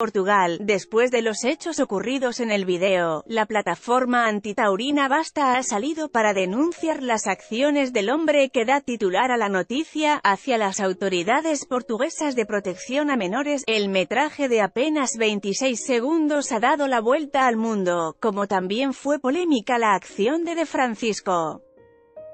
Portugal, después de los hechos ocurridos en el video, la plataforma antitaurina Basta ha salido para denunciar las acciones del hombre que da titular a la noticia, hacia las autoridades portuguesas de protección a menores. El metraje de apenas 26 segundos ha dado la vuelta al mundo, como también fue polémica la acción de De Francisco.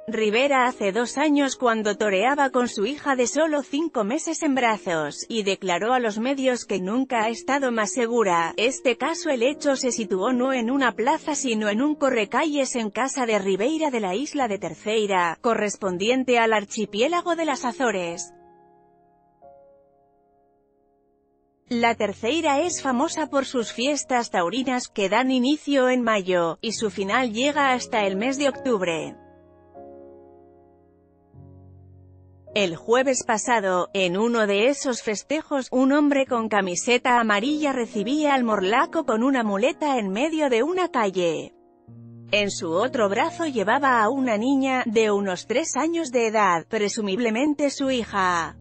Rivera hace dos años cuando toreaba con su hija de solo cinco meses en brazos, y declaró a los medios que nunca ha estado más segura. Este caso el hecho se situó no en una plaza sino en un correcalles en casa de Ribeira de la isla de Terceira, correspondiente al archipiélago de las Azores. La Terceira es famosa por sus fiestas taurinas, que dan inicio en mayo, y su final llega hasta el mes de octubre. El jueves pasado, en uno de esos festejos, un hombre con camiseta amarilla recibía al morlaco con una muleta en medio de una calle. En su otro brazo llevaba a una niña, de unos tres años de edad, presumiblemente su hija.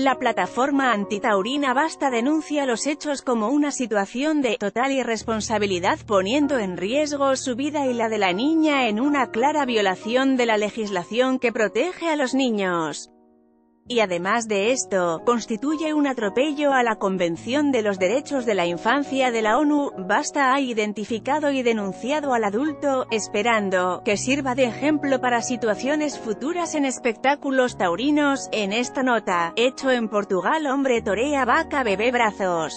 La plataforma antitaurina Basta denuncia los hechos como una situación de total irresponsabilidad poniendo en riesgo su vida y la de la niña en una clara violación de la legislación que protege a los niños y además de esto, constituye un atropello a la Convención de los Derechos de la Infancia de la ONU, Basta ha identificado y denunciado al adulto, esperando que sirva de ejemplo para situaciones futuras en espectáculos taurinos, en esta nota, hecho en Portugal hombre torea vaca bebé brazos.